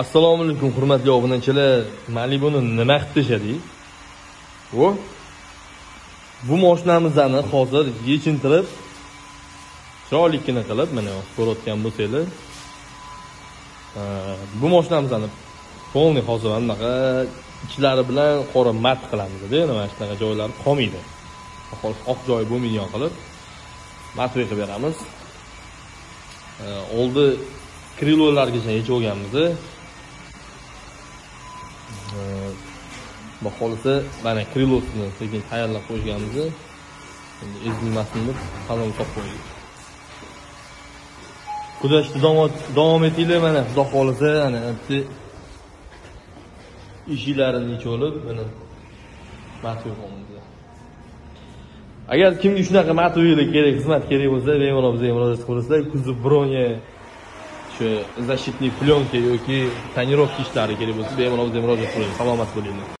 assalomu alaykum hurmatli obunachilar. Malibuni nima qilib tashladik bu? Bu moshinamizni hozir yechintirib chiroylikkina qilib mana ko'rayotgan bo'lsanglar. Bu moshinamizni полный hozir mana bunaqa ichlari bilan qora mat qilamizda mana shunaqa joylari qolmaydi. Oq joyi bo'lmaydigan qilib matvoy qilib beramiz. Oldi krilolargacha yechib olganmiz xudo xohlasa mana krilosini sekin tayyorlab qo'yganmiz endi ezilmasin deb qalin solib qo'ydik kudashni davom etinglar mana xudo xohlasa ana bitta eshiklarini yechib olib mana matvoy qilamiz agar kimga shunaqa matoylik kerak xizmat kerak bo'lsa bemalol bizga murojaat qilasizlar kuzi bronye shu защитный plyonka yoki tonirovka ishlari kerak bo'lsa bemalol bizga murojaat qiling salomat bo'linglar